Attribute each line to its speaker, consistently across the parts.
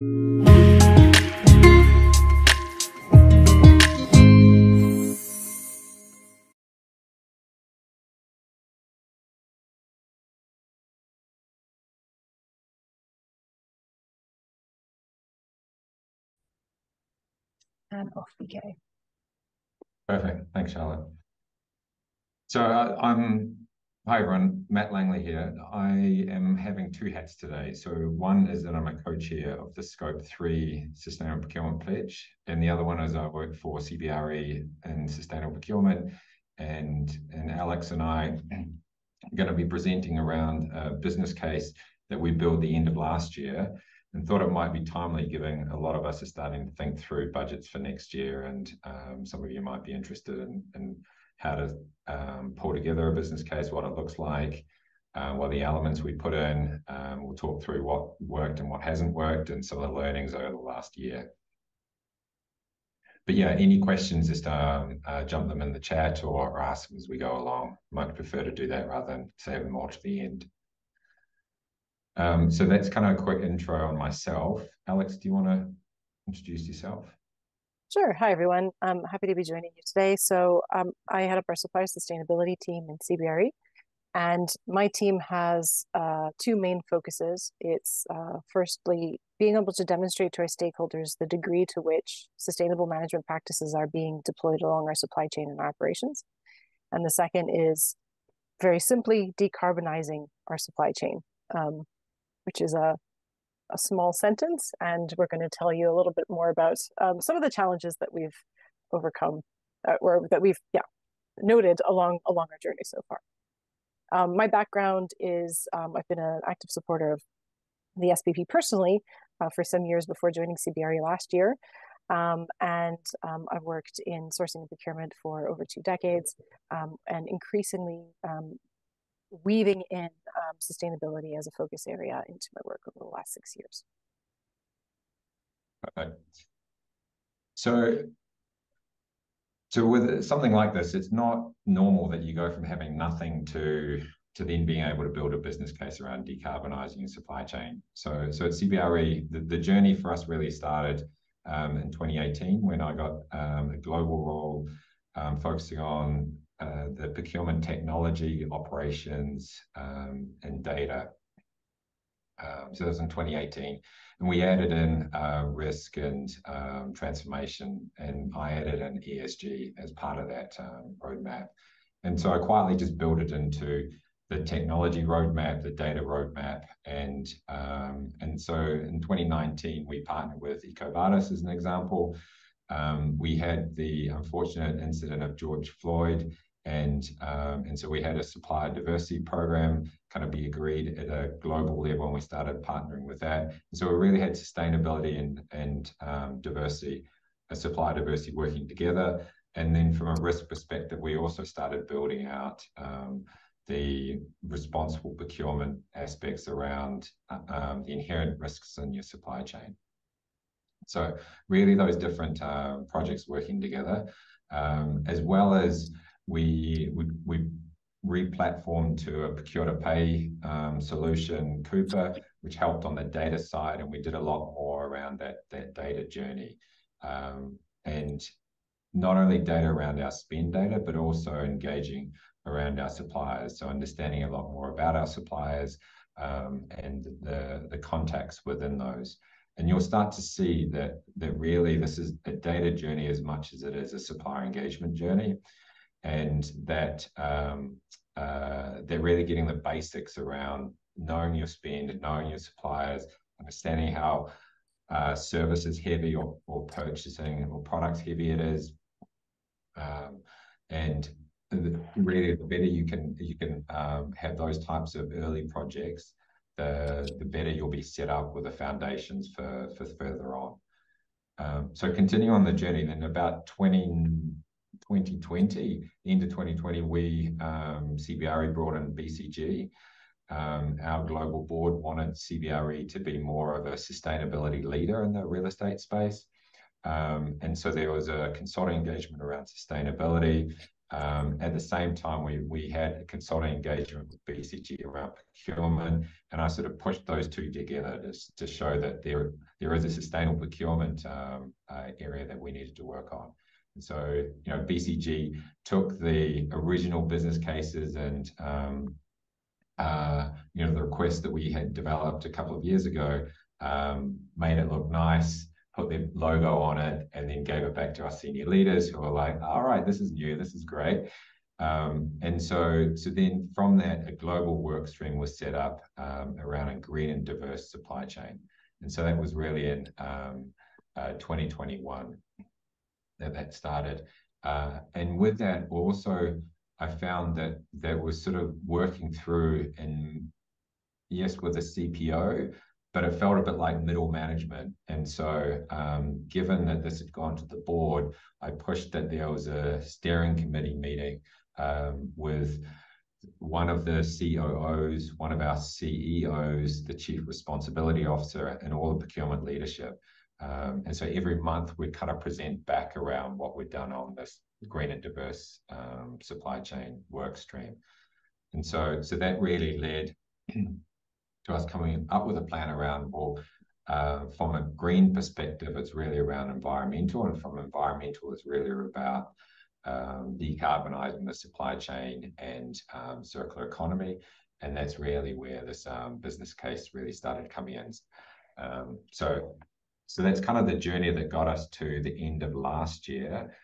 Speaker 1: And off we go.
Speaker 2: Perfect. Thanks, Charlotte. So, uh, I'm... Hi, everyone, Mat Langley here. I am having two hats today. So one is that I'm a co-chair of the Scope 3 Sustainable Procurement Pledge, and the other one is I work for CBRE in sustainable procurement. And and Alex and I are gonna be presenting around a business case that we built the end of last year, and thought it might be timely, given a lot of us are starting to think through budgets for next year. And um, some of you might be interested in how to um, pull together a business case, what it looks like, uh, what the elements we put in. Um, we'll talk through what worked and what hasn't worked, and some of the learnings over the last year. But yeah, any questions, just um, uh, jump them in the chat or ask them as we go along. Might prefer to do that rather than save them all to the end. So that's kind of a quick intro on myself. Alex, do you wanna introduce yourself?
Speaker 1: Sure. Hi, everyone. I'm happy to be joining you today. So, um, I head up our supplier sustainability team in CBRE, and my team has uh, two main focuses. It's uh, firstly, being able to demonstrate to our stakeholders the degree to which sustainable management practices are being deployed along our supply chain and operations. And the second is, very simply, decarbonizing our supply chain, um, which is a small sentence, and we're gonna tell you a little bit more about um, some of the challenges that we've overcome, uh, or that we've yeah noted along along our journey so far. Um, my background is, um, I've been an active supporter of the SPP personally, uh, for some years before joining CBRE last year. And I've worked in sourcing and procurement for over two decades, and increasingly weaving in um, sustainability as a focus area into my work over the last six years.
Speaker 2: Perfect. So with something like this, it's not normal that you go from having nothing to to then being able to build a business case around decarbonizing your supply chain. So so at CBRE, the journey for us really started um, in 2018, when I got um, a global role focusing on Uh, the procurement technology, operations, um, and data. Um, so that was in 2018. And we added in uh, risk and um, transformation, and I added in ESG as part of that roadmap. And so I quietly just built it into the technology roadmap, the data roadmap, and and so in 2019, we partnered with EcoVadis, as an example. We had the unfortunate incident of George Floyd, and um, and so we had a supplier diversity program kind of be agreed at a global level, and we started partnering with that. And So we really had sustainability and um, diversity, a supplier diversity working together. And then from a risk perspective, we also started building out um, the responsible procurement aspects around uh, the inherent risks in your supply chain. So really, those different uh, projects working together, as well as we re-platformed to a procure-to-pay um, solution, Coupa, which helped on the data side, and we did a lot more around that data journey. Um, and not only data around our spend data, but also engaging around our suppliers, so understanding a lot more about our suppliers, um, and the contacts within those. And you'll start to see that really this is a data journey as much as it is a supplier engagement journey, and that um, uh, they're really getting the basics around knowing your spend knowing your suppliers, understanding how uh, services heavy or purchasing or products heavy it is. Um, and really, the better you can you can um, have those types of early projects, the the better you'll be set up with the foundations for for further on. So continuing on the journey, then about 2020, into 2020, we, CBRE brought in BCG. Our global board wanted CBRE to be more of a sustainability leader in the real estate space. And so there was a consulting engagement around sustainability, Um, at the same time, we we had a consulting engagement with BCG around procurement, and I sort of pushed those two together to, to show that there there is a sustainable procurement um, uh, area that we needed to work on. So, you know, BCG took the original business cases and um, uh, you know the request that we had developed a couple of years ago, um, made it look nice put their logo on it, and then gave it back to our senior leaders who were like, all right, this is new, this is great. Um, and so, so then from that, a global work stream was set up um, around a green and diverse supply chain. And so that was really in um, uh, 2021 that that started. Uh, and with that also, I found that that was sort of working through and yes, with a CPO, but it felt a bit like middle management. And so, um, given that this had gone to the board, I pushed that there was a steering committee meeting um, with one of the COOs, one of our CEOs, the chief responsibility officer, and all the procurement leadership. Um, and so every month we'd kind of present back around what we've done on this green and diverse um, supply chain work stream. And so, so that really led to us coming up with a plan around, well, uh, from a green perspective, it's really around environmental, and from environmental, it's really about um, decarbonizing the supply chain and um, circular economy. And that's really where this um, business case really started coming in. Um, so, so that's kind of the journey that got us to the end of last year,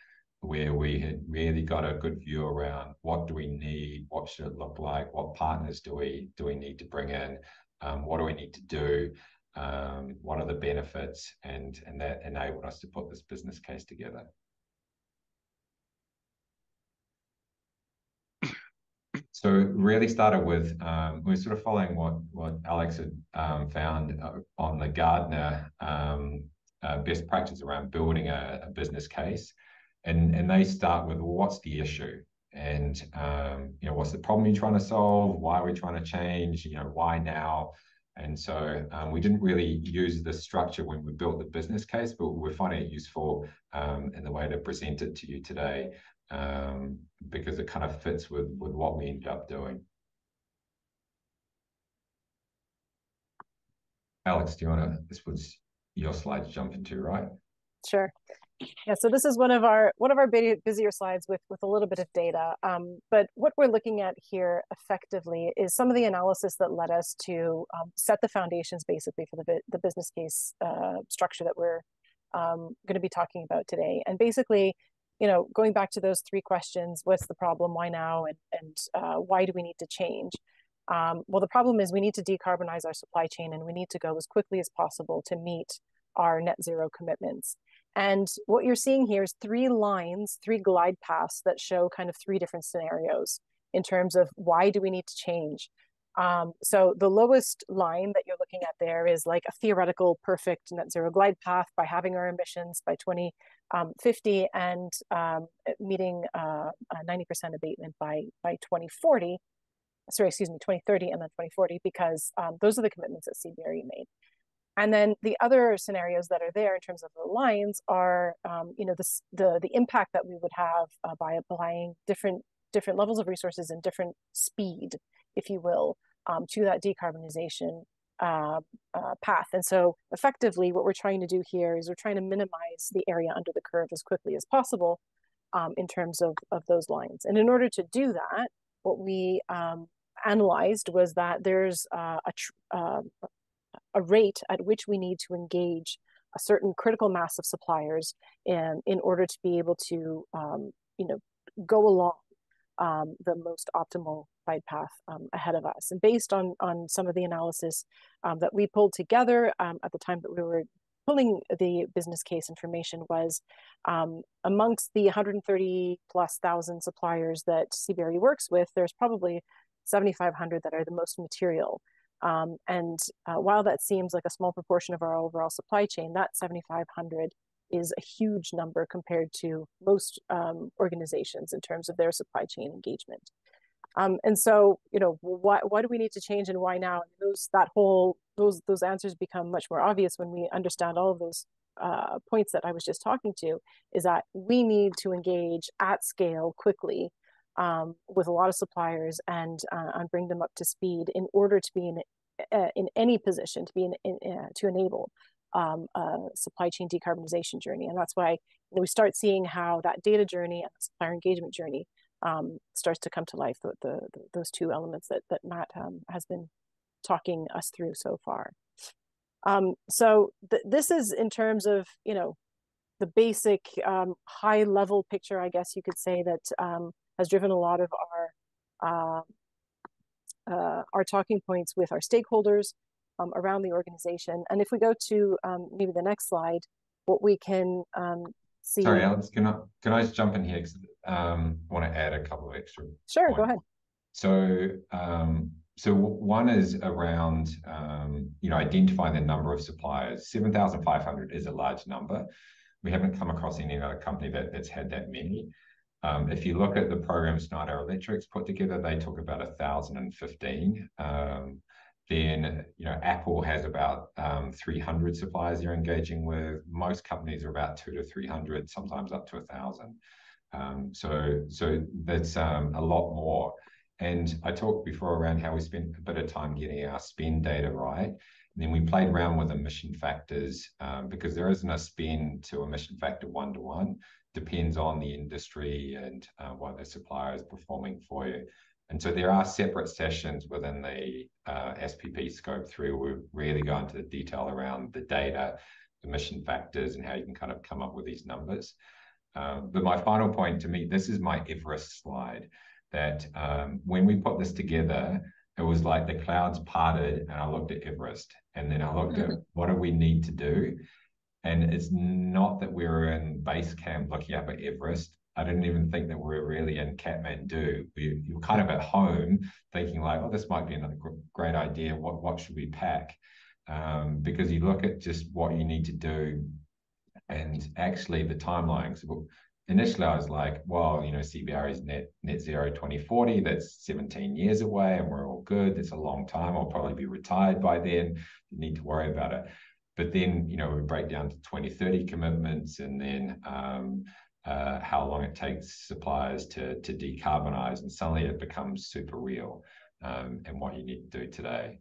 Speaker 2: where we had really got a good view around what do we need, what should it look like, what partners do we do we need to bring in, um, what do we need to do? Um, what are the benefits? And, and that enabled us to put this business case together. So really started with, um, we are sort of following what, what Alex had um, found uh, on the Gartner um, uh, best practice around building a, a, business case. And, and they start with, well, what's the issue? and um, you know what's the problem you're trying to solve why are we trying to change you know why now and so um, we didn't really use the structure when we built the business case but we're finding it useful um, in the way to present it to you today um, because it kind of fits with with what we ended up doing alex do you want to this was your slides jump into right
Speaker 1: sure yeah, so this is one of our one of our busier slides with with a little bit of data. Um, but what we're looking at here effectively is some of the analysis that led us to um, set the foundations basically for the the business case uh, structure that we're um, going to be talking about today. And basically, you know, going back to those three questions: what's the problem? Why now? And and uh, why do we need to change? Um, well, the problem is we need to decarbonize our supply chain, and we need to go as quickly as possible to meet our net zero commitments. And what you're seeing here is three lines, three glide paths that show kind of three different scenarios in terms of why do we need to change. Um, so the lowest line that you're looking at there is like a theoretical perfect net zero glide path by having our emissions by 2050 um, and um, meeting uh, 90% abatement by, by 2040. Sorry, excuse me, 2030 and then 2040, because um, those are the commitments that CBRE made. And then the other scenarios that are there in terms of the lines are, um, you know, the, the, the impact that we would have uh, by applying different different levels of resources and different speed, if you will, um, to that decarbonization uh, uh, path. And so effectively what we're trying to do here is we're trying to minimize the area under the curve as quickly as possible um, in terms of, of those lines. And in order to do that, what we um, analyzed was that there's uh, a, uh, a rate at which we need to engage a certain critical mass of suppliers in, in order to be able to, um, you know, go along um, the most optimal glide path um, ahead of us. And based on, on some of the analysis um, that we pulled together um, at the time that we were pulling the business case information was um, amongst the 130 plus thousand suppliers that CBRE works with, there's probably 7,500 that are the most material um, and uh, while that seems like a small proportion of our overall supply chain, that 7,500 is a huge number compared to most um, organizations in terms of their supply chain engagement. Um, and so, you know, why, why do we need to change and why now? Those that whole those those answers become much more obvious when we understand all of those uh, points that I was just talking to is that we need to engage at scale quickly um, with a lot of suppliers and uh, and bring them up to speed in order to be in uh, in any position to be in, in uh, to enable um, a supply chain decarbonization journey. And that's why you know, we start seeing how that data journey and the supplier engagement journey um, starts to come to life. The, the, the, those two elements that that Mat um, has been talking us through so far. Um, so th this is in terms of you know the basic um, high level picture, I guess you could say that um, has driven a lot of our uh, uh, our talking points with our stakeholders um, around the organization. And if we go to um, maybe the next slide, what we can um, see.
Speaker 2: Sorry, Alex, can I can I just jump in here? Because um, I want to add a couple of extra.
Speaker 1: Sure, points. go ahead.
Speaker 2: So um, so one is around um, you know identifying the number of suppliers. Seven thousand five hundred is a large number. We haven't come across any other company that, that's had that many. Um, if you look at the program Schneider Electric's put together, they talk about 1,015. Um, then, you know, Apple has about um, 300 suppliers they're engaging with. Most companies are about two to 300, sometimes up to a 1,000. Um, so, so that's um, a lot more. And I talked before around how we spent a bit of time getting our spend data right. And then we played around with emission factors um, because there isn't a spend to emission factor one to one depends on the industry and uh, what the supplier is performing for you. And so there are separate sessions within the uh, SPP scope three where we really go into the detail around the data, emission factors, and how you can kind of come up with these numbers. Um, but my final point to me, this is my Everest slide that um, when we put this together, it was like the clouds parted and I looked at Everest and then I looked at what do we need to do and it's not that we're in base camp looking up at Everest. I didn't even think that we were really in Kathmandu. We, you were kind of at home thinking like, oh, this might be another great idea. What what should we pack? Um, because you look at just what you need to do, and actually the timelines. Initially, I was like, well, you know, CBR is net net zero 2040. That's 17 years away, and we're all good. It's a long time. I'll probably be retired by then. You need to worry about it. But then, you know, we break down to 2030 commitments and then um, uh, how long it takes suppliers to, to decarbonize. And suddenly it becomes super real um, and what you need to do today.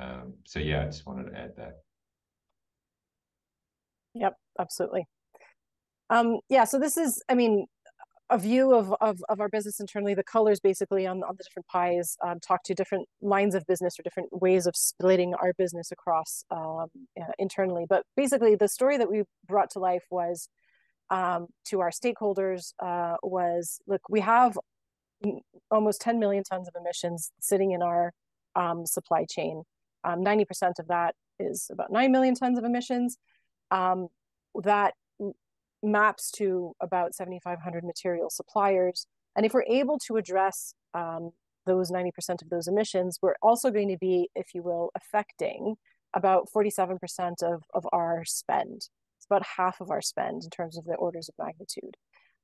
Speaker 2: Um, so, yeah, I just wanted to add that.
Speaker 1: Yep, absolutely. Um, yeah, so this is, I mean, a view of, of, of our business internally. The colors basically on, on the different pies um, talk to different lines of business or different ways of splitting our business across um, uh, internally. But basically, the story that we brought to life was um, to our stakeholders uh, was look, we have almost 10 million tons of emissions sitting in our um, supply chain. 90% um, of that is about 9 million tons of emissions. Um, that maps to about 7,500 material suppliers. And if we're able to address um, those 90% of those emissions, we're also going to be, if you will, affecting about 47% of, of our spend. It's about half of our spend in terms of the orders of magnitude.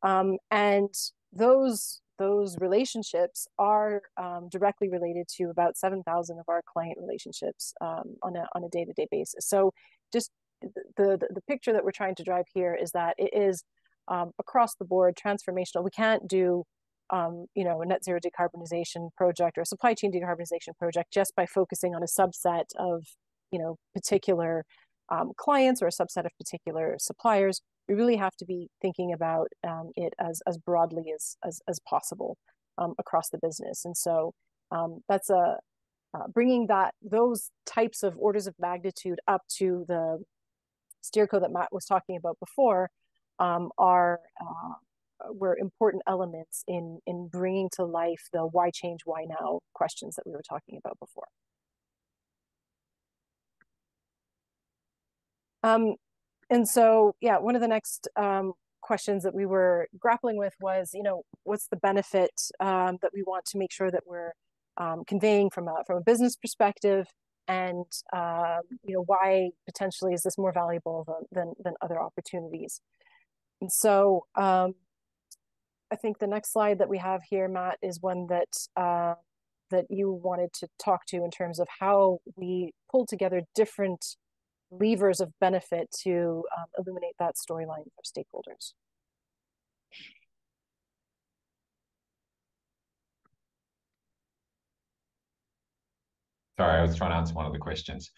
Speaker 1: Um, and those those relationships are um, directly related to about 7,000 of our client relationships um, on a on a day to day basis. So just the, the, the picture that we're trying to drive here is that it is um, across the board transformational. We can't do um, you know, a net zero decarbonization project or a supply chain decarbonization project just by focusing on a subset of, you know, particular um, clients or a subset of particular suppliers. We really have to be thinking about um, it as, as broadly as, as, as possible um, across the business. And so um, that's a, uh, bringing that those types of orders of magnitude up to the steerco that Mat was talking about before um, are uh, were important elements in in bringing to life the why change, why now questions that we were talking about before. Um, and so, yeah, one of the next um, questions that we were grappling with was, you know, what's the benefit um, that we want to make sure that we're um, conveying from a from a business perspective? And um, you know why potentially is this more valuable than than, than other opportunities? And so um, i think the next slide that we have here matt is one that uh, that you wanted to talk to in terms of how we pull together different levers of benefit to um, illuminate that storyline for stakeholders.
Speaker 2: Sorry, I was trying to answer one of the questions.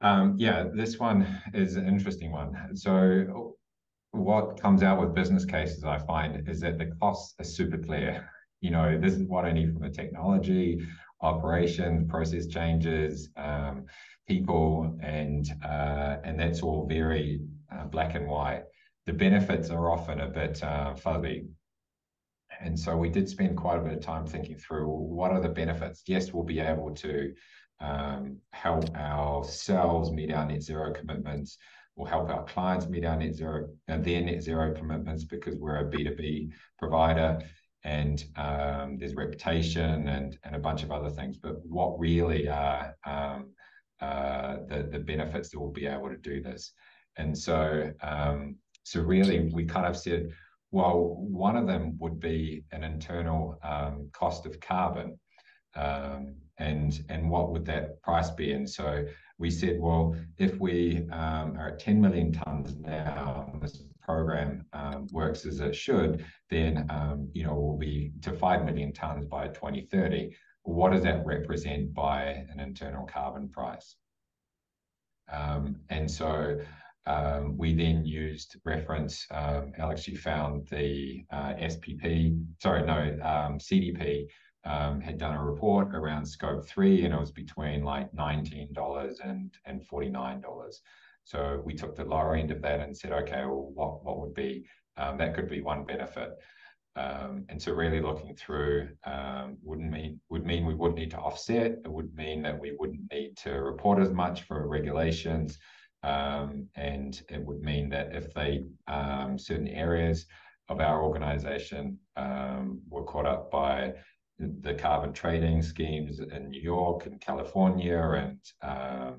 Speaker 2: Um, yeah, this one is an interesting one. So what comes out with business cases, I find, is that the costs are super clear. You know, this is what I need from the technology, operations, process changes, um, people, and uh, and that's all very uh, black and white. The benefits are often a bit uh, fuzzy. And so we did spend quite a bit of time thinking through what are the benefits. Yes, we'll be able to um, help ourselves meet our net zero commitments We'll help our clients meet our net zero uh, their net zero commitments because we're a B2B provider and um, there's reputation and and a bunch of other things. But what really are um, uh, the the benefits that we'll be able to do this? And so um, so really we kind of said, well, one of them would be an internal um, cost of carbon. Um, and and what would that price be? And so we said, well, if we um, are at 10 million tons now, this program um, works as it should, then um, you know we'll be to 5 million tons by 2030. What does that represent by an internal carbon price? Um, and so um, we then used reference, um, Alex, you found the uh, SPP, sorry, no, um, CDP um, had done a report around scope three and it was between like $19 and, and $49. So we took the lower end of that and said, okay, well, what, what would be, um, that could be one benefit. Um, and so really looking through um, would mean we wouldn't need to offset. It would mean that we wouldn't need to report as much for regulations, um, and it would mean that if they certain areas of our organisation um, were caught up by the carbon trading schemes in New York and California and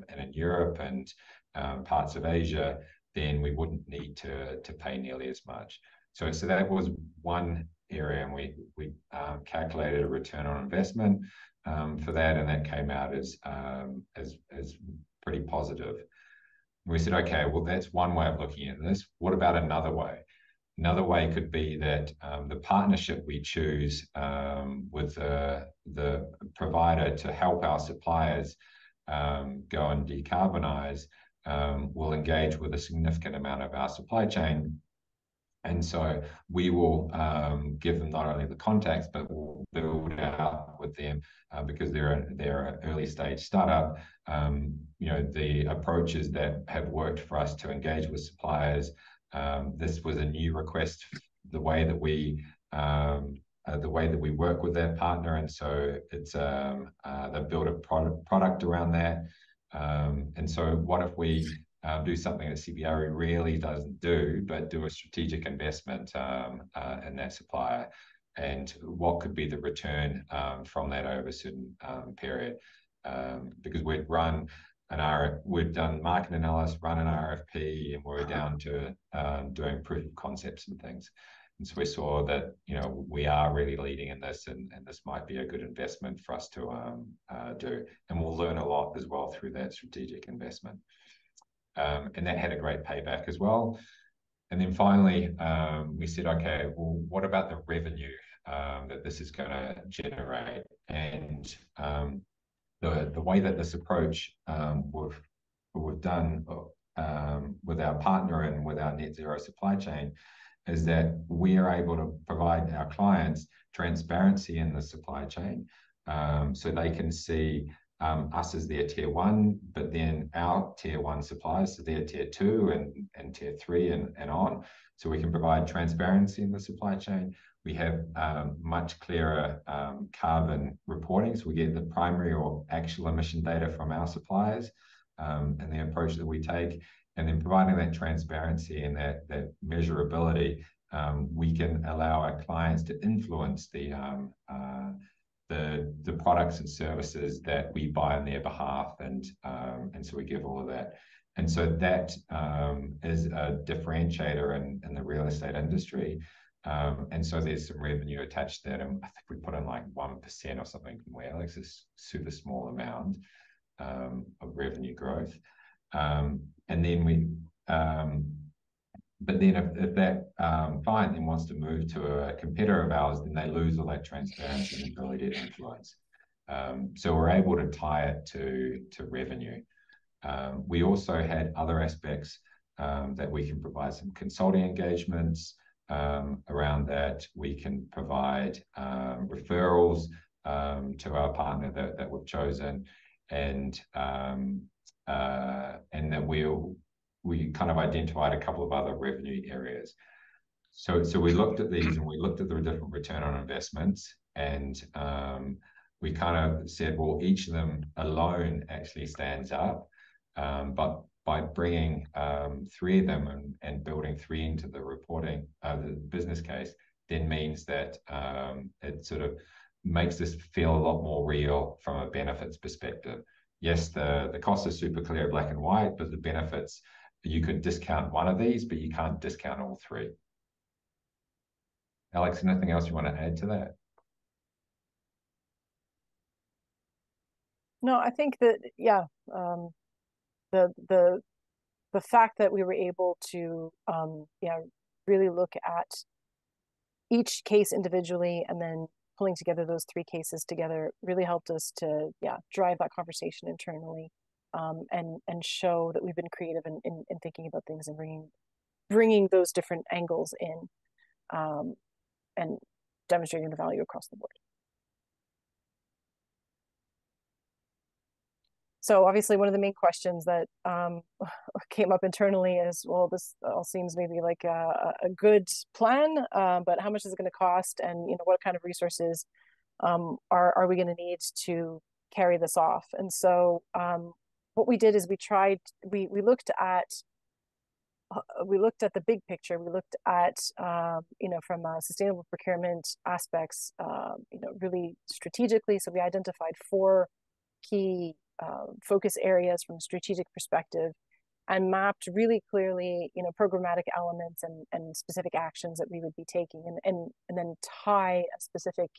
Speaker 2: and in Europe and parts of Asia, then we wouldn't need to pay nearly as much. So so that was one area, and we we um, calculated a return on investment um, for that, and that came out as um, as as pretty positive. We said, okay, well that's one way of looking at this. What about another way? Another way could be that um, the partnership we choose um, with the, the provider to help our suppliers um, go and decarbonize will engage with a significant amount of our supply chain. And so we will um, give them not only the contacts, but we'll build out with them uh, because they're a, they're an early stage startup. Um, you know the approaches that have worked for us to engage with suppliers um, this was a new request, the way that we um, uh, the way that we work with that partner, and so it's um, uh, they built a product product around that. Um, and so, what if we uh, do something that CBRE really doesn't do, but do a strategic investment um, uh, in that supplier? And what could be the return um, from that over a certain period? because we'd run an R, we've done market analysis, run an RFP, and we're down to um, doing proof of concepts and things. And so we saw that you know we are really leading in this, and, and this might be a good investment for us to um, uh, do. And we'll learn a lot as well through that strategic investment. Um, and that had a great payback as well. And then finally, um, we said, okay, well, what about the revenue um, that this is going to generate? And um, the the way that this approach um, we've we've done um, with our partner and with our net zero supply chain is that we are able to provide our clients transparency in the supply chain, so they can see us as their tier one, but then our tier one suppliers, so their tier two and, tier three and, on. So we can provide transparency in the supply chain we have um, much clearer um, carbon reporting. So we get the primary or actual emission data from our suppliers um, and the approach that we take. And then providing that transparency and that, measurability, um, we can allow our clients to influence the, um, uh, the, the products and services that we buy on their behalf. And, um, and so we give all of that. And so that is a differentiator in, in the real estate industry. Um, and so there's some revenue attached to that. And I think we put in like 1% or something from where Alex is super small amount um, of revenue growth. Um, and then we, um, but then if, if that um, client then wants to move to a competitor of ours, then they lose all that transparency and ability to influence. Um, so we're able to tie it to to revenue. Um, we also had other aspects um, that we can provide some consulting engagements um, around that. We can provide um, referrals to our partner that, that we've chosen, and uh, and then we'll we kind of identified a couple of other revenue areas. So so we looked at these and we looked at the different return on investments and um, we kind of said, well, each of them alone actually stands up, um, but by bringing um, three of them and, and building three into the reporting, uh, the business case, then means that um, it sort of makes this feel a lot more real from a benefits perspective. Yes, the, the cost is super clear, black and white, but the benefits, you could discount one of these, but you can't discount all three. Alex, anything else you want to add to that?
Speaker 1: No, I think that yeah, um, the the the fact that we were able to um, yeah really look at each case individually and then pulling together those three cases together really helped us to yeah drive that conversation internally um, and and show that we've been creative in, in, in, thinking about things and bringing bringing those different angles in um, and demonstrating the value across the board. so obviously one of the main questions that um, came up internally is well this all seems maybe like a, a good plan uh, but how much is it going to cost and you know what kind of resources um, are, are we going to need to carry this off and so um, what we did is we tried we we looked at uh, we looked at the big picture. We looked at um, you know from a sustainable procurement aspects um, you know really strategically. So we identified four key uh, focus areas from a strategic perspective and mapped really clearly you know programmatic elements and, and specific actions that we would be taking and, and, and then tie a specific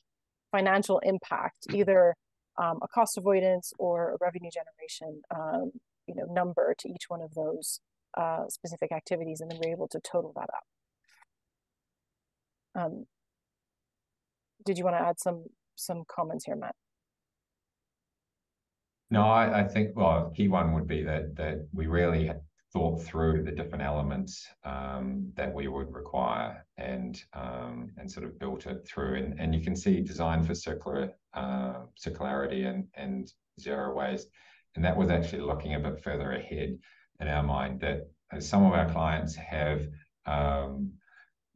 Speaker 1: financial impact either um, a cost avoidance or a revenue generation um, you know number to each one of those uh, specific activities and then we're able to total that up um, did you want to add some some comments here matt
Speaker 2: no, I, I think well, a key one would be that that we really thought through the different elements um, that we would require and um, and sort of built it through. And, and you can see design for circular uh, circularity and and zero waste. And that was actually looking a bit further ahead in our mind that some of our clients have um,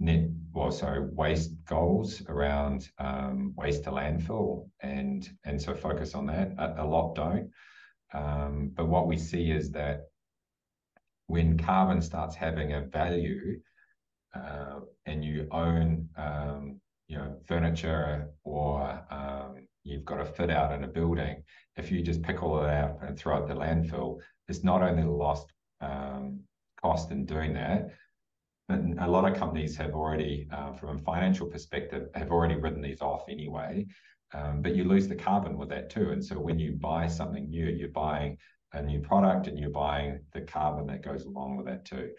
Speaker 2: net well sorry waste goals around um, waste to landfill and and so focus on that a, a lot don't um, but what we see is that when carbon starts having a value uh, and you own um, you know furniture or um, you've got a fit out in a building if you just pick all of that up and throw it the landfill it's not only lost um, cost in doing that but a lot of companies have already, uh, from a financial perspective, have already written these off anyway. Um, but you lose the carbon with that too. And so when you buy something new, you're buying a new product and you're buying the carbon that goes along with that too.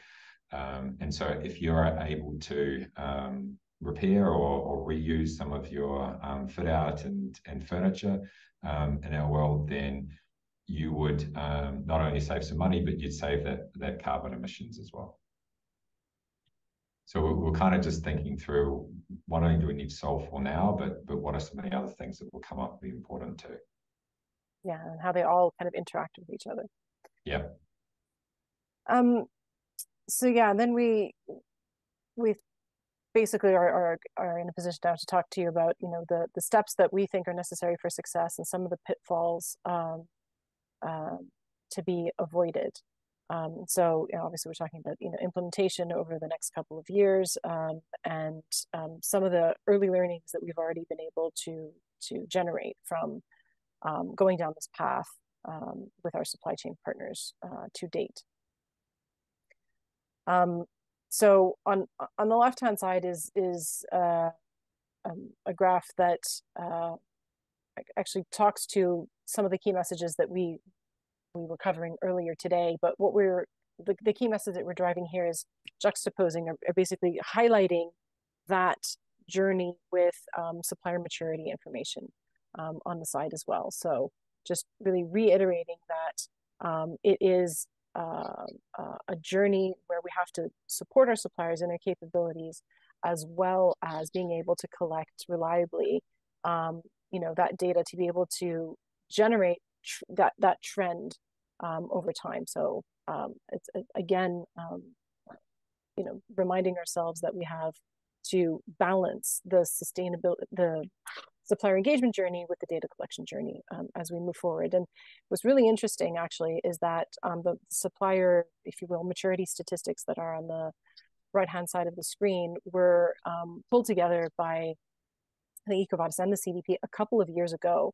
Speaker 2: Um, and so if you're able to um, repair or, or, reuse some of your um, fit out and, and furniture um, in our world, then you would um, not only save some money, but you'd save that, that carbon emissions as well. So we're, we're kind of just thinking through what only do we need to solve for now, but but what are some of the other things that will come up be important too.
Speaker 1: Yeah, and how they all kind of interact with each other.
Speaker 2: Yeah.
Speaker 1: Um. So yeah, and then we we basically are, are are in a position now to talk to you about you know the the steps that we think are necessary for success and some of the pitfalls um, uh, to be avoided. Um, so you know, obviously we're talking about you know implementation over the next couple of years um, and um, some of the early learnings that we've already been able to to generate from um, going down this path with our supply chain partners uh, to date. Um, so on on the left hand side is is uh, a graph that uh, actually talks to some of the key messages that we we were covering earlier today. But what we're the, the key message that we're driving here is juxtaposing or, or basically highlighting that journey with um, supplier maturity information um, on the side as well. So just really reiterating that um, it is uh, uh, a journey where we have to support our suppliers and their capabilities, as well as being able to collect reliably, um, you know, that data to be able to generate tr- that that trend um, over time. So um, it's again, um, you know, reminding ourselves that we have to balance the sustainability, the supplier engagement journey with the data collection journey um, as we move forward. And what's really interesting actually is that um, the supplier, if you will, maturity statistics that are on the right hand side of the screen were um, pulled together by the EcoVadis and the CDP a couple of years ago.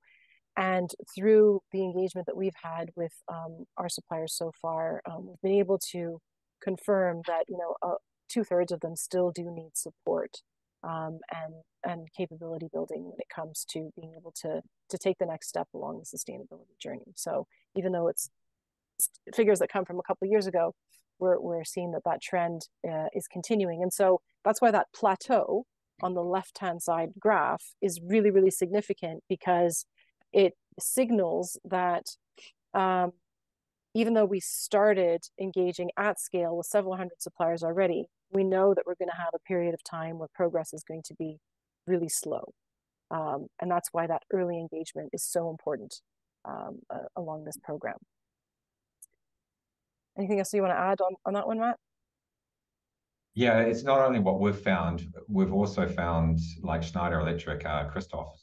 Speaker 1: And through the engagement that we've had with um, our suppliers so far, um, we've been able to confirm that you know uh, two thirds of them still do need support um, and and capability building when it comes to being able to to take the next step along the sustainability journey. So even though it's figures that come from a couple years ago, we're we're seeing that that trend uh, is continuing, and so that's why that plateau on the left hand side graph is really really significant because it signals that um, even though we started engaging at scale with several hundred suppliers already, we know that we're going to have a period of time where progress is going to be really slow. Um, and that's why that early engagement is so important um, uh, along this program. Anything else you want to add on, on that one, Mat?
Speaker 2: Yeah, it's not only what we've found, we've also found, like Schneider Electric, uh, Christoph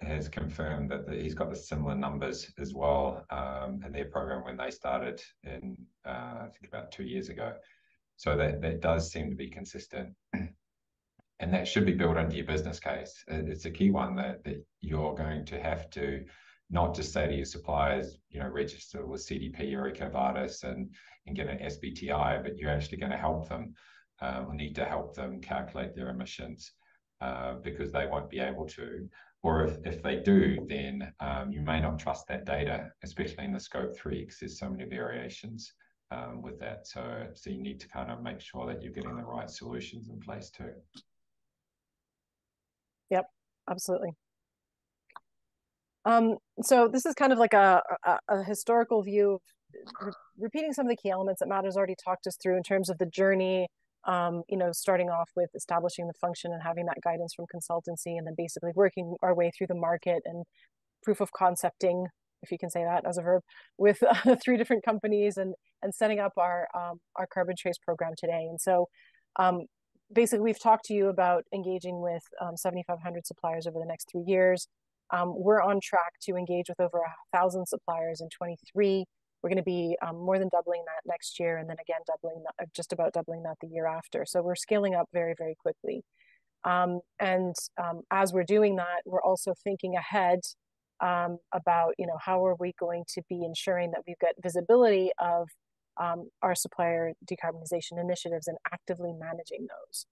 Speaker 2: has confirmed that the, he's got the similar numbers as well um, in their program when they started in, uh, I think about two years ago. So that, that does seem to be consistent. and that should be built into your business case. It's a key one that, that you're going to have to not just say to your suppliers, you know, register with CDP or EcoVadis and, and get an SBTI, but you're actually going to help them um, or need to help them calculate their emissions uh, because they won't be able to. Or if, if they do, then um, you may not trust that data, especially in the scope three, because there's so many variations um, with that. So, so you need to kind of make sure that you're getting the right solutions in place too.
Speaker 1: Yep, absolutely. Um, so this is kind of like a, a, a historical view re repeating some of the key elements that Mat has already talked us through in terms of the journey, um, you know, starting off with establishing the function and having that guidance from consultancy and then basically working our way through the market and proof of concepting if you can say that as a verb, with uh, three different companies and and setting up our um, our carbon trace program today. And so, um, basically, we've talked to you about engaging with um, 7,500 suppliers over the next three years. Um, we're on track to engage with over a thousand suppliers in 23. We're going to be um, more than doubling that next year, and then again doubling that, just about doubling that the year after. So we're scaling up very, very quickly. Um, and as we're doing that, we're also thinking ahead um, about you know how are we going to be ensuring that we've got visibility of um, our supplier decarbonization initiatives and actively managing those.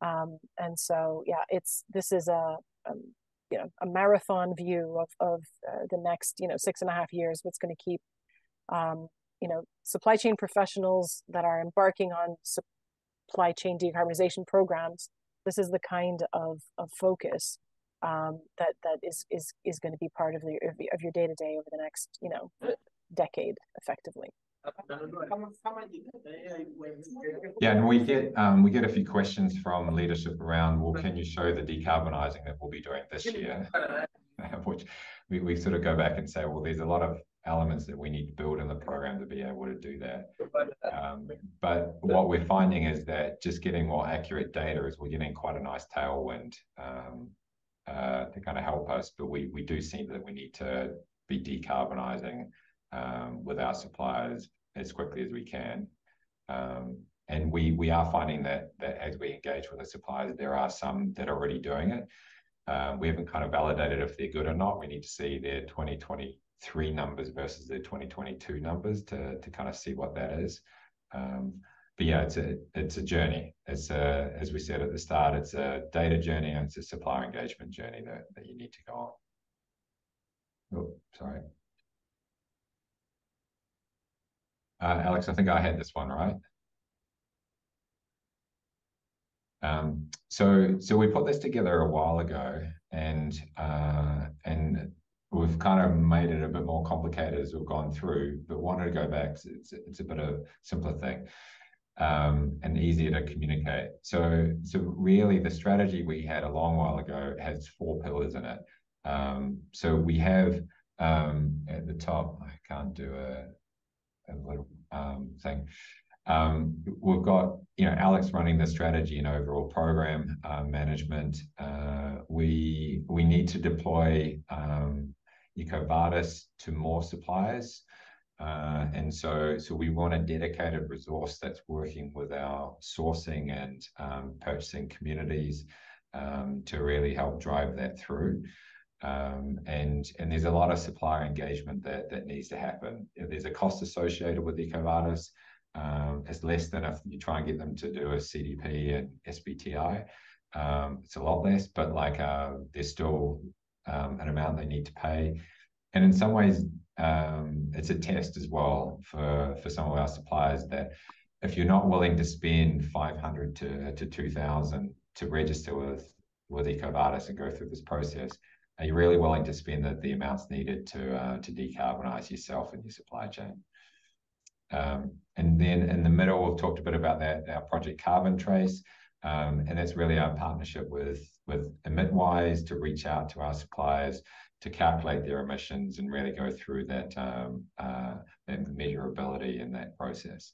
Speaker 1: Um, and so yeah, it's this is a, um, you know a marathon view of of uh, the next you know six and a half years. What's going to keep um, you know supply chain professionals that are embarking on supply chain decarbonization programs. This is the kind of of focus um, that that is is is going to be part of the of your day to day over the next you know decade effectively.
Speaker 2: Yeah, and we get um, we get a few questions from leadership around. Well, can you show the decarbonising that we'll be doing this year? Which we, we sort of go back and say, well, there's a lot of elements that we need to build in the program to be able to do that. Um, but what we're finding is that just getting more accurate data is we're getting quite a nice tailwind um, uh, to kind of help us. But we we do see that we need to be decarbonising um, with our suppliers as quickly as we can. Um, and we we are finding that that as we engage with the suppliers, there are some that are already doing it. Um, we haven't kind of validated if they're good or not. We need to see their 2023 numbers versus their 2022 numbers to to kind of see what that is. Um, but yeah, it's a it's a journey. It's a as we said at the start, it's a data journey and it's a supplier engagement journey that, that you need to go on. Oh, sorry. Uh, Alex, I think I had this one, right? Um, so, so we put this together a while ago, and uh, and we've kind of made it a bit more complicated as we've gone through, but wanted to go back. It's it's a bit of a simpler thing um, and easier to communicate. So, so really, the strategy we had a long while ago has four pillars in it. Um, so we have um, at the top. I can't do a, a little um, thing. Um, we've got you know Alex running the strategy and overall program uh, management. Uh, we we need to deploy um, EcoVadis to more suppliers. Uh, and so, so we want a dedicated resource that's working with our sourcing and um, purchasing communities um, to really help drive that through. Um, and and there's a lot of supplier engagement that that needs to happen. There's a cost associated with EcoVadis. Um, it's less than if you try and get them to do a CDP and SBTI. Um, it's a lot less, but like uh, there's still um, an amount they need to pay. And in some ways, um, it's a test as well for for some of our suppliers that if you're not willing to spend 500 to, to 2000 to register with with EcoVadis and go through this process, are you really willing to spend the, the amounts needed to uh, to decarbonize yourself and your supply chain? Um, and then in the middle, we've talked a bit about that, our project Carbon Trace, um, and that's really our partnership with with EmitWise to reach out to our suppliers to calculate their emissions and really go through that, um, uh, that measurability in that process.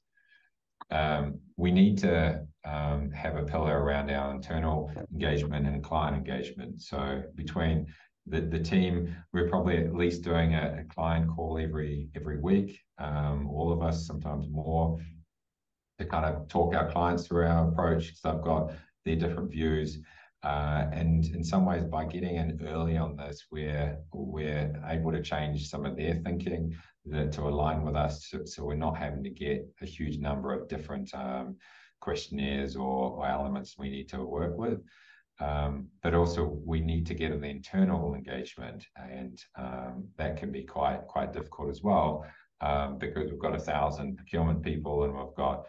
Speaker 2: Um, we need to um, have a pillar around our internal engagement and client engagement. So between the, the team, we're probably at least doing a, a client call every every week, um, all of us, sometimes more, to kind of talk our clients through our approach. because I've got their different views uh, and in some ways, by getting in early on this, we're we're able to change some of their thinking to align with us, so, so, we're not having to get a huge number of different um, questionnaires or, or, elements we need to work with. Um, but also, we need to get an internal engagement, and um, that can be quite quite difficult as well, um, because we've got a thousand procurement people, and we've got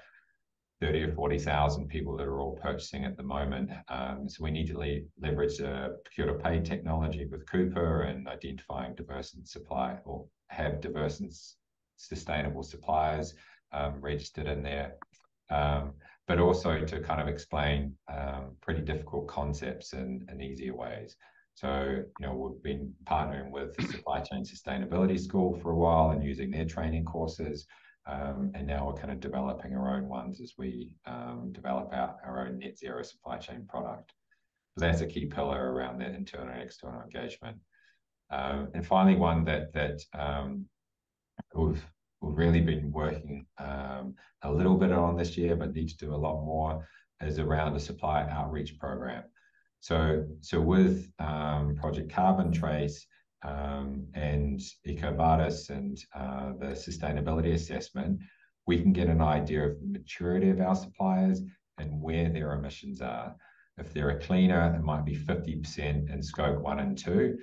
Speaker 2: 30 or 40,000 people that are all purchasing at the moment. Um, so we need to le leverage the procure to pay technology with Coupa and identifying diverse and supply or have diverse and sustainable suppliers um, registered in there. Um, but also to kind of explain um, pretty difficult concepts in, in easier ways. So, you know, we've been partnering with the Supply Chain Sustainability School for a while and using their training courses. Um, and now we're kind of developing our own ones as we um, develop our, our own net zero supply chain product. So that's a key pillar around that internal and external engagement. Um, and finally, one that that um, we've we've really been working um, a little bit on this year, but need to do a lot more, is around the supplier outreach program. So so with um, Project Carbon Trace, um, and EcoVadis and uh, the sustainability assessment, we can get an idea of the maturity of our suppliers and where their emissions are. If they're a cleaner, it might be 50% in scope one and two,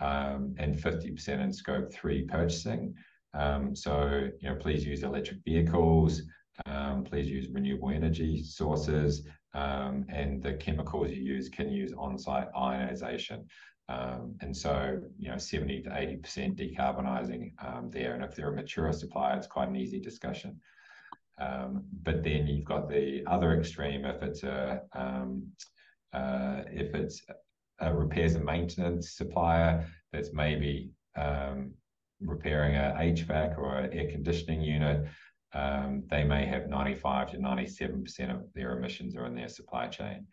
Speaker 2: um, and 50% in scope three purchasing. Um, so, you know, please use electric vehicles, um, please use renewable energy sources, um, and the chemicals you use can use on-site ionization. Um, and so, you know, 70 to 80% decarbonizing um, there. And if they're a mature supplier, it's quite an easy discussion. Um, but then you've got the other extreme if it's a um, uh, if it's a repairs and maintenance supplier that's maybe um, repairing a HVAC or an air conditioning unit, um, they may have 95 to 97% of their emissions are in their supply chain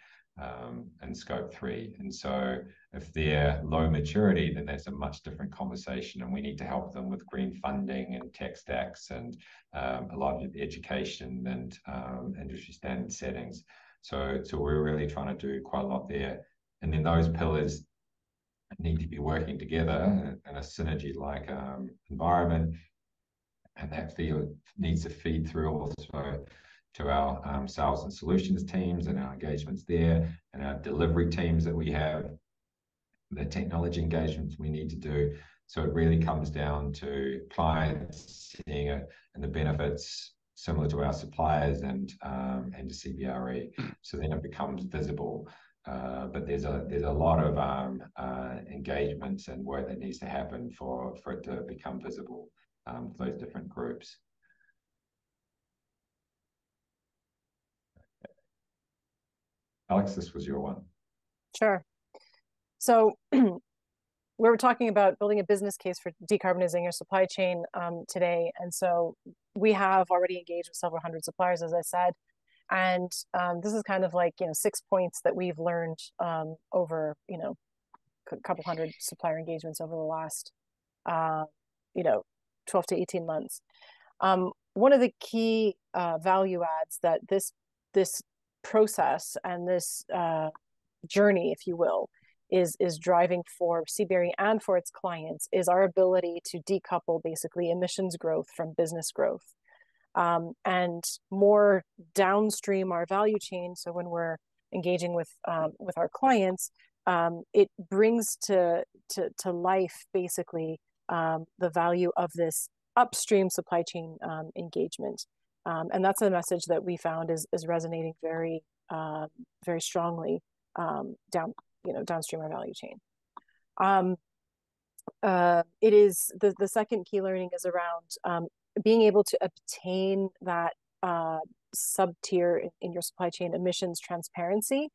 Speaker 2: and scope three. And so if they're low maturity, then that's a much different conversation. And we need to help them with green funding and tech stacks and um, a lot of education and um, industry standard settings. So, so we're really trying to do quite a lot there. And then those pillars need to be working together in a synergy like um, environment. And that field needs to feed through also to our um, sales and solutions teams and our engagements there and our delivery teams that we have, the technology engagements we need to do. So it really comes down to clients seeing it and the benefits similar to our suppliers and um, and to CBRE. So then it becomes visible. Uh, but there's a there's a lot of um, uh, engagements and work that needs to happen for for it to become visible um, for those different groups. Alex, this was your one.
Speaker 1: Sure. So we were talking about building a business case for decarbonizing your supply chain um, today. And so we have already engaged with several hundred suppliers, as I said. And um, this is kind of like, you know, six points that we've learned um, over, you know, a couple hundred supplier engagements over the last, uh, you know, 12 to 18 months. Um, one of the key uh, value adds that this this process and this uh, journey, if you will, is is driving for CBRE and for its clients is our ability to decouple basically emissions growth from business growth, um, and more downstream our value chain. So when we're engaging with um, with our clients, um, it brings to to to life basically um, the value of this upstream supply chain um, engagement. Um, and that's a message that we found is, is resonating very, um, very strongly um, down, you know, downstream our value chain. Um, uh, it is the, the second key learning is around um, being able to obtain that uh, sub tier in, in, your supply chain emissions transparency.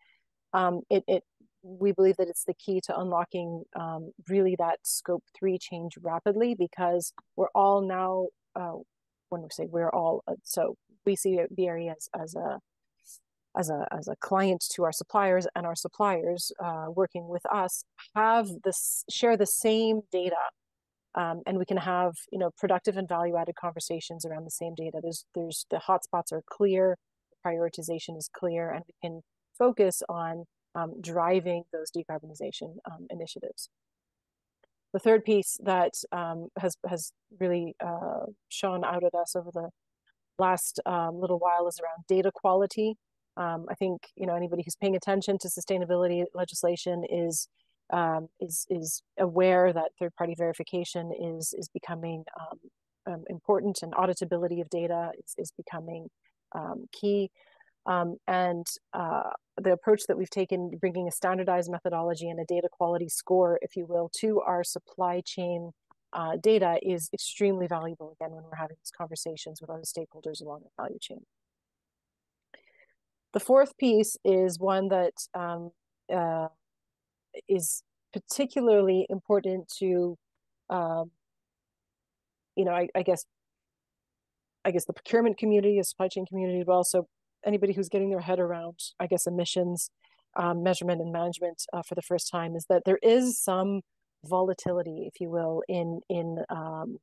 Speaker 1: Um, it, it we believe that it's the key to unlocking um, really that scope three change rapidly because we're all now uh, when we say we're all uh, so we see BRE as as a as a as a client to our suppliers and our suppliers uh, working with us have this share the same data um, and we can have you know productive and value added conversations around the same data there's there's the hotspots are clear prioritization is clear and we can focus on um, driving those decarbonization um, initiatives. The third piece that um, has has really uh, shone out at us over the last um, little while is around data quality. Um, I think you know anybody who's paying attention to sustainability legislation is um, is is aware that third party verification is is becoming important, and auditability of data is, is becoming key. Um, and uh, the approach that we've taken, bringing a standardized methodology and a data quality score, if you will, to our supply chain uh, data is extremely valuable, again, when we're having these conversations with other stakeholders along the value chain. The fourth piece is one that um, uh, is particularly important to, um, you know, I, I guess I guess the procurement community, the supply chain community, but also anybody who's getting their head around, I guess, emissions um, measurement and management uh, for the first time is that there is some volatility, if you will, in in um,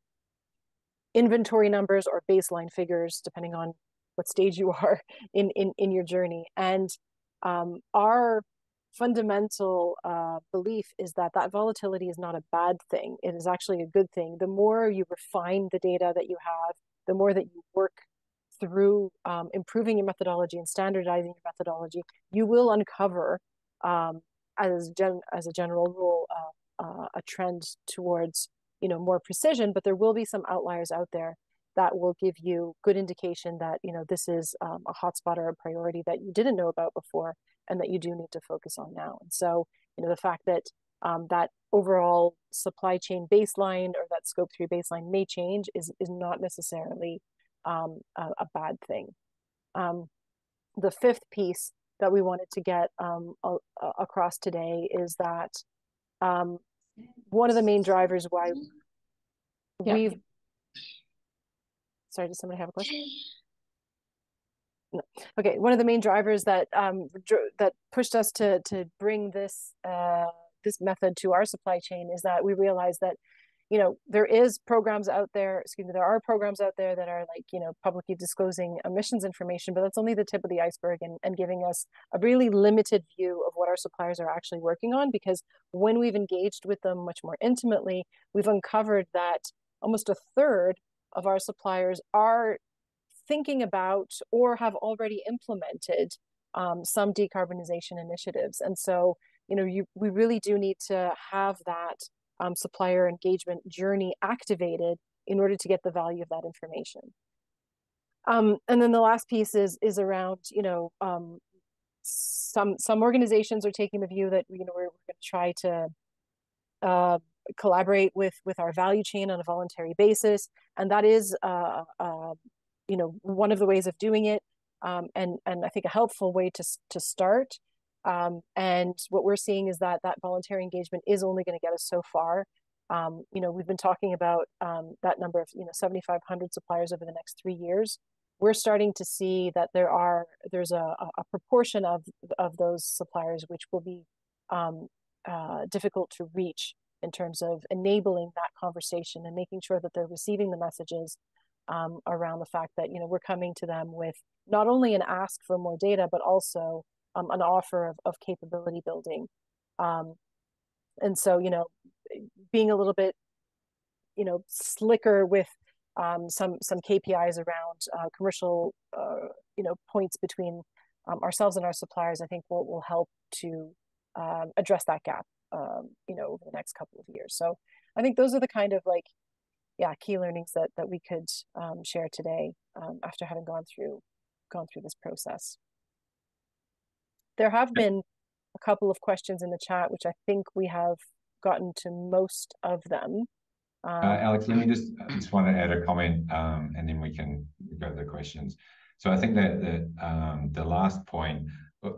Speaker 1: inventory numbers or baseline figures, depending on what stage you are in in, in your journey. And um, our fundamental uh, belief is that that volatility is not a bad thing. It is actually a good thing. The more you refine the data that you have, the more that you work through um, improving your methodology and standardizing your methodology, you will uncover, um, as gen as a general rule, uh, uh, a trend towards you know more precision. But there will be some outliers out there that will give you good indication that you know this is um, a hotspot or a priority that you didn't know about before, and that you do need to focus on now. And so you know the fact that um, that overall supply chain baseline or that scope three baseline may change is is not necessarily um, a, a, bad thing. Um, the fifth piece that we wanted to get um, a, a, across today is that um, one of the main drivers why yeah. we've. Sorry, does somebody have a question? No. Okay, one of the main drivers that um, that pushed us to to bring this uh, this method to our supply chain is that we realized that you know there is programs out there excuse me there are programs out there that are like you know publicly disclosing emissions information but that's only the tip of the iceberg and, and giving us a really limited view of what our suppliers are actually working on because when we've engaged with them much more intimately we've uncovered that almost a third of our suppliers are thinking about or have already implemented um, some decarbonization initiatives and so you know you we really do need to have that um, supplier engagement journey activated in order to get the value of that information. Um, and then the last piece is is around you know um, some some organizations are taking the view that you know we're, we're going to try to uh, collaborate with with our value chain on a voluntary basis, and that is uh, uh, you know one of the ways of doing it, um, and and I think a helpful way to to start. Um, and what we're seeing is that that voluntary engagement is only going to get us so far. Um, you know, we've been talking about um, that number of you know 7,500 suppliers over the next three years. We're starting to see that there are there's a, a proportion of of those suppliers which will be um, uh, difficult to reach in terms of enabling that conversation and making sure that they're receiving the messages um, around the fact that you know we're coming to them with not only an ask for more data but also um, an offer of, of capability building. Um, and so you know being a little bit you know slicker with um, some some KPIs around uh, commercial uh, you know points between um, ourselves and our suppliers I think will will help to um, address that gap um, you know over the next couple of years. So I think those are the kind of like yeah key learnings that that we could um, share today um, after having gone through gone through this process. There have been a couple of questions in the chat which I think we have gotten to most of them.
Speaker 2: Uh, um, Alex, let me just just want to add a comment, um, and then we can go to the questions. So I think that the um, the last point,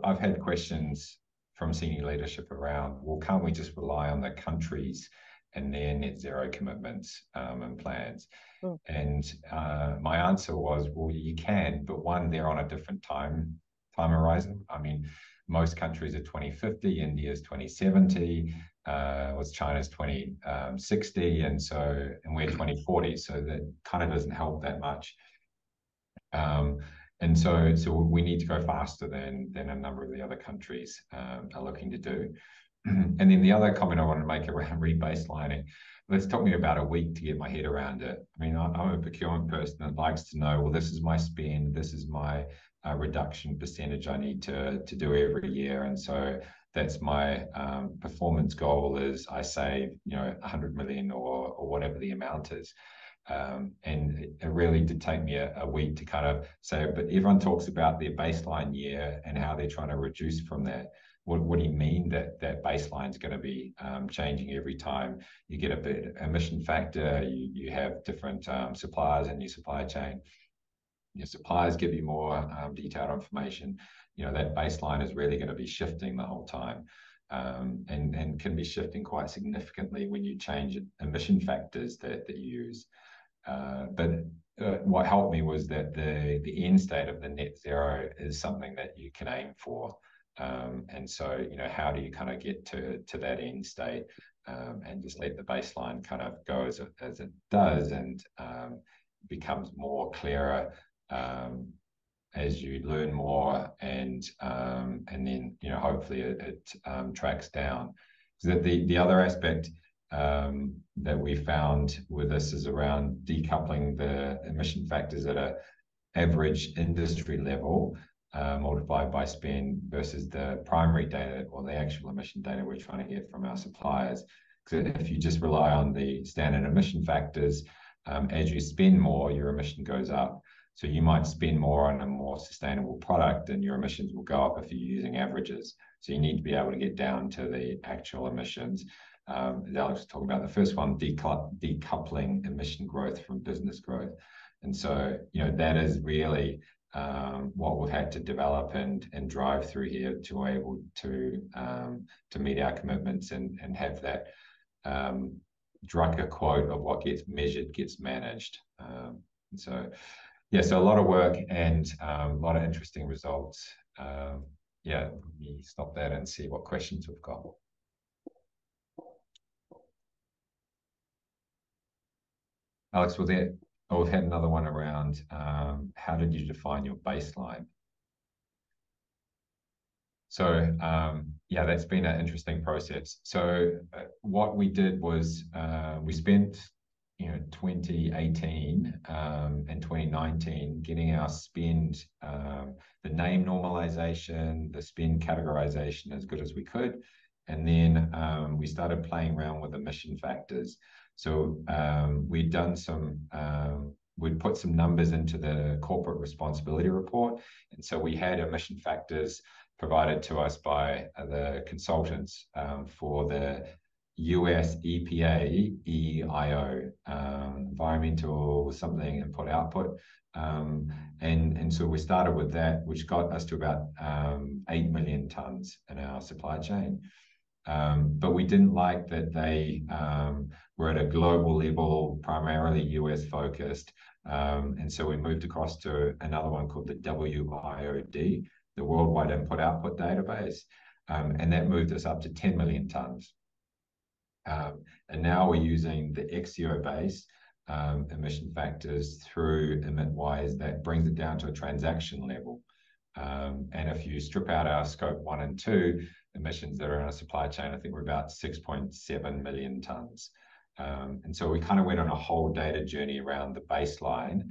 Speaker 2: I've had questions from senior leadership around, well, can't we just rely on the countries and their net zero commitments um, and plans? Mm. And uh, my answer was, well, you can, but one, they're on a different time time horizon. I mean, most countries are 2050, India's 2070, uh, was China's 2060, um, and so and we're 2040. So that kind of doesn't help that much. Um, and so, so we need to go faster than than a number of the other countries um, are looking to do. and then the other comment I want to make around rebaselining. Let's talk me about a week to get my head around it. I mean, I'm a procurement person that likes to know, well, this is my spend, this is my uh, reduction percentage I need to to do every year, and so that's my um, performance goal. Is I save you know 100 million or or whatever the amount is. Um, and it really did take me a, a, week to kind of say, but everyone talks about their baseline year and how they're trying to reduce from that. What, what do you mean that that baseline is going to be um, changing every time you get a bit emission factor? You, you have different um, suppliers in your supply chain. Your suppliers give you more um, detailed information. You know that baseline is really going to be shifting the whole time. Um, and, and can be shifting quite significantly when you change emission factors that, that you use. Uh, but uh, what helped me was that the the end state of the net zero is something that you can aim for. Um, and so, you know, how do you kind of get to to that end state um, and just let the baseline kind of go as it, as it does and um, becomes more clearer um, as you learn more and um, and then you know hopefully it, it um, tracks down. So the the other aspect um, that we found with this is around decoupling the emission factors at a average industry level uh, multiplied by spend versus the primary data or the actual emission data we're trying to get from our suppliers. Because if you just rely on the standard emission factors, um, as you spend more, your emission goes up. So you might spend more on a more sustainable product and your emissions will go up if you're using averages. So you need to be able to get down to the actual emissions as Alex was talking about, the first one, decoupling emission growth from business growth. And so, you know, that is really um, what we've had to develop and drive through here to be able to um, to meet our commitments and have that um, Drucker quote of what gets measured gets managed. Um, and so, yeah, so a lot of work and um, a lot of interesting results. Um, yeah, let me stop that and see what questions we've got. Alex, was there, we've had another one around um, how did you define your baseline? So um, yeah, that's been an interesting process. So uh, what we did was uh, we spent you know 2018 um, and 2019 getting our spend, um, the name normalization, the spend categorization as good as we could, And then um, we started playing around with emission factors. So um, we'd done some, um, we'd put some numbers into the corporate responsibility report. And so we had emission factors provided to us by the consultants um, for the US EPA EIO, um, environmental something input output. Um, and, and so we started with that, which got us to about um, 8 million tons in our supply chain. Um, but we didn't like that they um, were at a global level, primarily US focused. Um, and so we moved across to another one called the WIOD, the Worldwide Input Output Database. Um, and that moved us up to 10 million tons. Um, and now we're using the Exiobase um, emission factors through EmitWise that brings it down to a transaction level. And if you strip out our scope one and two emissions that are in our supply chain, I think we're about 6.7 million tons. Um, and so we kind of went on a whole data journey around the baseline.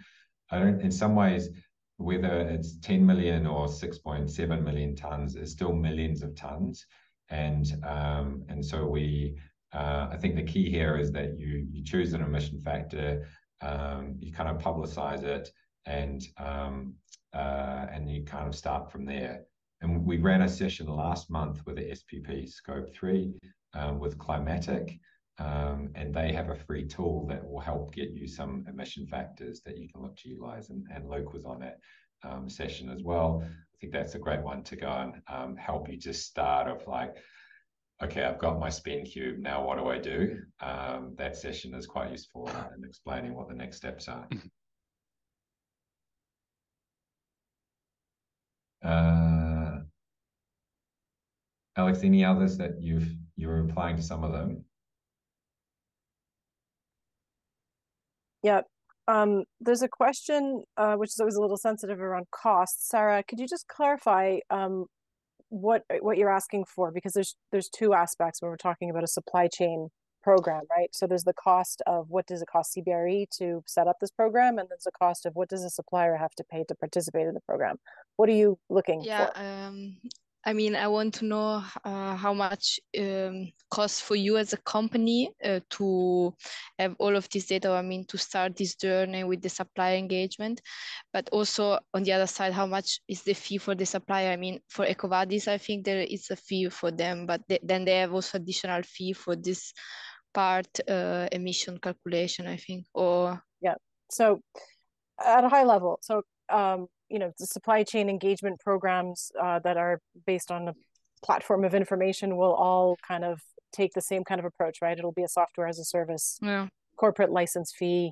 Speaker 2: I don't, in some ways, whether it's 10 million or 6.7 million tons is still millions of tons. And um, and so we uh, I think the key here is that you you choose an emission factor, um, you kind of publicize it, and um, uh, and you kind of start from there. And we ran a session last month with the SPP Scope Three um, with Climatiq, um, and they have a free tool that will help get you some emission factors that you can look to utilize. And, and Luke was on that um, session as well. I think that's a great one to go and um, help you just start of like okay, I've got my spend cube. Now, what do I do? Um, that session is quite useful in explaining what the next steps are. uh, Alex, any others that you've you're applying to some of them?
Speaker 1: Yeah. Um, there's a question uh, which is always a little sensitive around cost. Sarah, could you just clarify um, what what you're asking for because there's there's two aspects when we're talking about a supply chain program right so there's the cost of what does it cost cbre to set up this program and there's the cost of what does a supplier have to pay to participate in the program what are you looking
Speaker 3: yeah,
Speaker 1: for
Speaker 3: um, I mean, I want to know uh, how much um, costs for you as a company uh, to have all of this data. I mean, to start this journey with the supplier engagement, but also on the other side, how much is the fee for the supplier? I mean, for EcoVadis, I think there is a fee for them, but they, then they have also additional fee for this part uh, emission calculation. I think, or
Speaker 1: yeah. So, at a high level, so um, you know the supply chain engagement programs uh, that are based on a platform of information will all kind of take the same kind of approach right it'll be a software as a service
Speaker 3: yeah.
Speaker 1: corporate license fee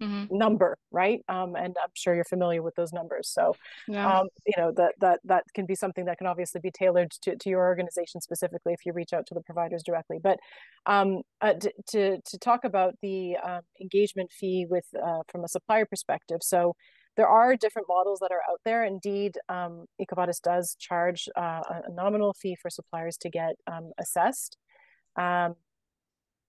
Speaker 1: mm-hmm. number right um, and i'm sure you're familiar with those numbers so yeah. um, you know that that that can be something that can obviously be tailored to, to your organization specifically if you reach out to the providers directly but um, uh, to, to, to talk about the um, engagement fee with uh, from a supplier perspective so there are different models that are out there. Indeed, um, EcoVadis does charge uh, a nominal fee for suppliers to get um, assessed. Um,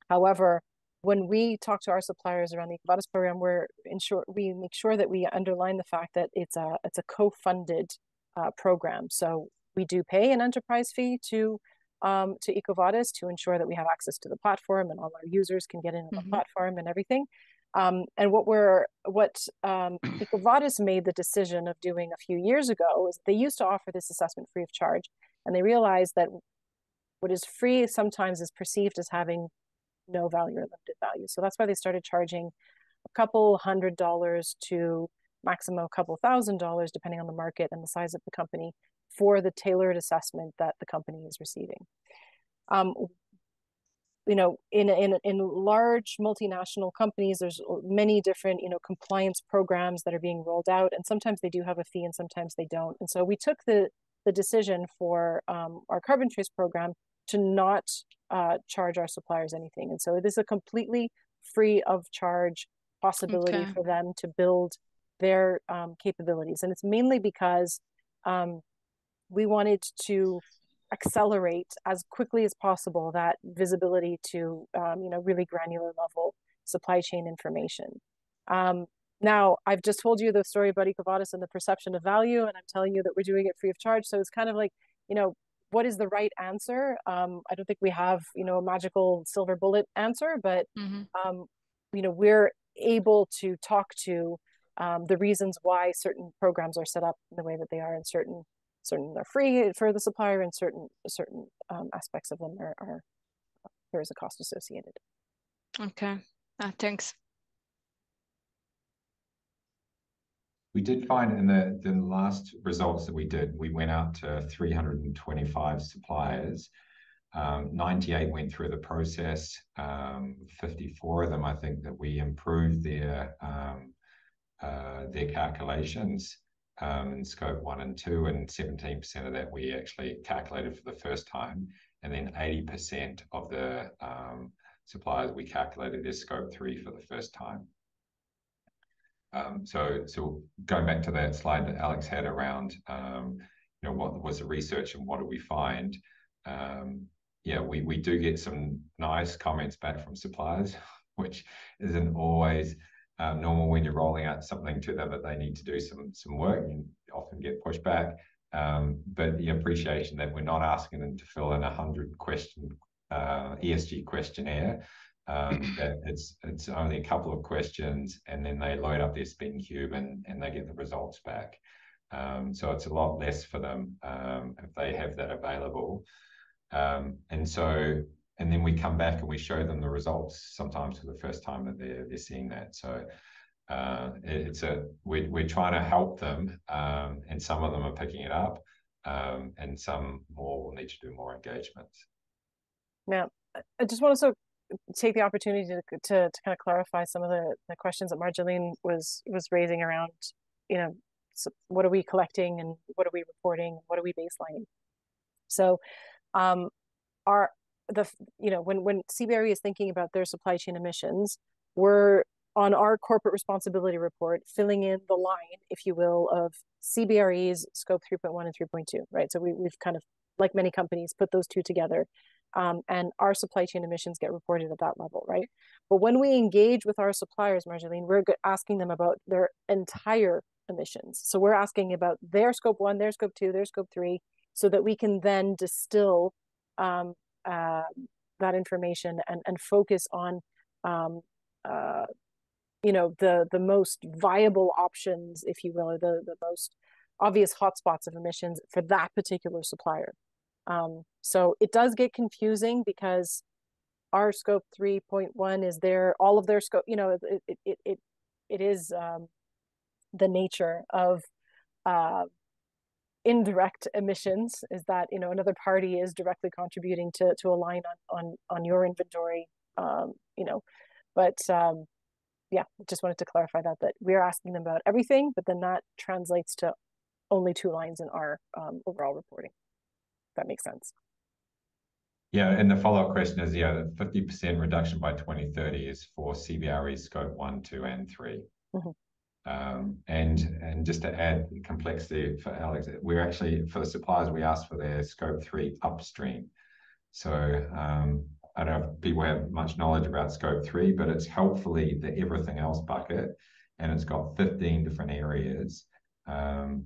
Speaker 1: however, when we talk to our suppliers around the EcoVadis program, we're ensure we make sure that we underline the fact that it's a it's a co-funded uh, program. So we do pay an enterprise fee to um, to EcoVadis to ensure that we have access to the platform and all our users can get in mm-hmm. the platform and everything. Um, and what we're what um, made the decision of doing a few years ago is they used to offer this assessment free of charge, and they realized that what is free sometimes is perceived as having no value or limited value. So that's why they started charging a couple hundred dollars to maximum a couple thousand dollars, depending on the market and the size of the company, for the tailored assessment that the company is receiving. Um, you know in in in large multinational companies there's many different you know compliance programs that are being rolled out and sometimes they do have a fee and sometimes they don't. And so we took the the decision for um, our carbon trace program to not uh, charge our suppliers anything. And so it is a completely free of charge possibility okay. for them to build their um, capabilities. And it's mainly because um, we wanted to accelerate as quickly as possible that visibility to um, you know really granular level supply chain information. Um, now I've just told you the story about EcoVadis and the perception of value, and I'm telling you that we're doing it free of charge. So it's kind of like you know what is the right answer? Um, I don't think we have, you know, a magical silver bullet answer, but mm-hmm. um, you know, we're able to talk to um, the reasons why certain programs are set up in the way that they are, and certain certain are free for the supplier, and certain certain um, aspects of them are, are there is a cost associated.
Speaker 3: Okay, uh, thanks.
Speaker 2: We did find in the, the last results that we did, we went out to 325 suppliers. Um, 98 went through the process. Um, 54 of them, I think, that we improved their um, uh, their calculations um, in scope one and two, and 17% of that we actually calculated for the first time, and then 80% of the um, suppliers we calculated their scope three for the first time. Um, so, so going back to that slide that Alex had around, you know, what was the research and what do we find? Yeah, we, we do get some nice comments back from suppliers, which isn't always um, normal when you're rolling out something to them that they need to do some some work. You often get pushback, um, but the appreciation that we're not asking them to fill in a hundred question uh, ESG questionnaire um, that it's it's only a couple of questions and then they load up their spend cube and, and they get the results back. Um, so it's a lot less for them um, if they have that available. Um, and so and then we come back and we show them the results sometimes for the first time that they're they're seeing that. So uh, it, it's a we're, we're trying to help them um, and some of them are picking it up um, and some more will need to do more engagements.
Speaker 1: Now, I just want to sort take the opportunity to, to, to kind of clarify some of the, the questions that Marjolaine was was raising around, you know, so what are we collecting and what are we reporting? What are we baselining? So, um, our the you know when when CBRE is thinking about their supply chain emissions, we're on our corporate responsibility report filling in the line, if you will, of CBRE's scope 3.1 and 3.2, right? So we, we've kind of, like many companies, put those two together um, and our supply chain emissions get reported at that level, right? But when we engage with our suppliers, Marjolaine, we're asking them about their entire emissions. So we're asking about their scope one, their scope two, their scope three, so that we can then distill um, uh, that information and, and focus on, um, uh, you know, the the most viable options, if you will, or the the most obvious hotspots of emissions for that particular supplier. Um, so it does get confusing because our scope 3.1 is there, all of their scope, you know, it, it, it, it, is um, the nature of uh, indirect emissions is that, you know, another party is directly contributing to, to a line on, on, on your inventory, um, you know, but um, yeah, just wanted to clarify that, that we're asking them about everything, but then that translates to only two lines in our um, overall reporting that makes sense.
Speaker 2: Yeah, and the follow-up question is, yeah, the 50% reduction by 2030 is for CBRE scope one, two, and 3 mm-hmm. Um, and and just to add complexity for Alex, we're actually for the suppliers we asked for their scope three upstream. So um, I don't know if people have much knowledge about scope three, but it's helpfully the everything else bucket, and it's got 15 different areas. Um,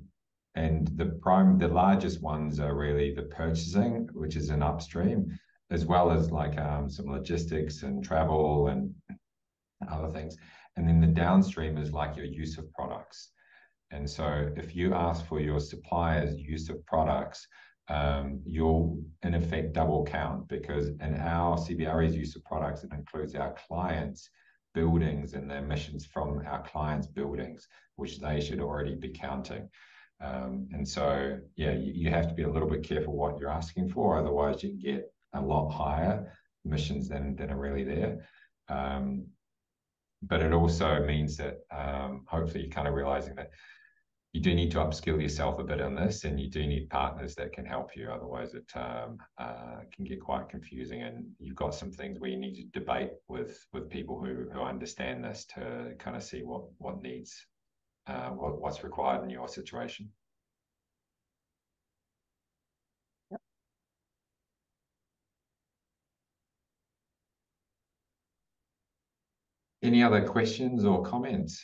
Speaker 2: and the prime, the largest ones are really the purchasing, which is an upstream, as well as like um, some logistics and travel and other things. And then the downstream is like your use of products. And so if you ask for your supplier's use of products, um, you'll in effect double count because in our CBRE's use of products, it includes our clients' buildings and the emissions from our clients' buildings, which they should already be counting. Um, and so, yeah, you, you, have to be a little bit careful what you're asking for. Otherwise, you can get a lot higher emissions than, than are really there. Um, but it also means that um, hopefully you're kind of realizing that you do need to upskill yourself a bit on this and you do need partners that can help you. Otherwise, it um, uh, can get quite confusing. And you've got some things where you need to debate with, with people who, who understand this to kind of see what, what needs uh, what, what's required in your situation. Any other questions or comments?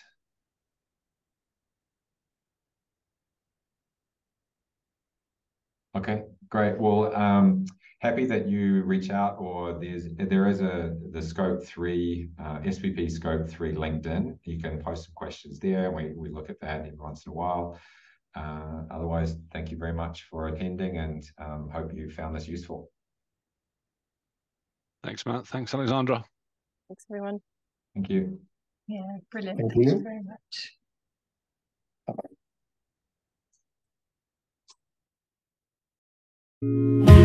Speaker 2: Okay, great. Well, um, happy that you reach out or there's there is a the scope three uh, SPP scope three LinkedIn. You can post some questions there and we, we look at that every once in a while. Uh, otherwise, thank you very much for attending and um, hope you found this useful.
Speaker 4: Thanks, Mat. Thanks, Alexandra.
Speaker 1: Thanks, everyone.
Speaker 2: Thank you.
Speaker 5: Yeah, brilliant.
Speaker 6: Thank,
Speaker 5: Thank
Speaker 6: you.
Speaker 5: you. very much. Bye-bye.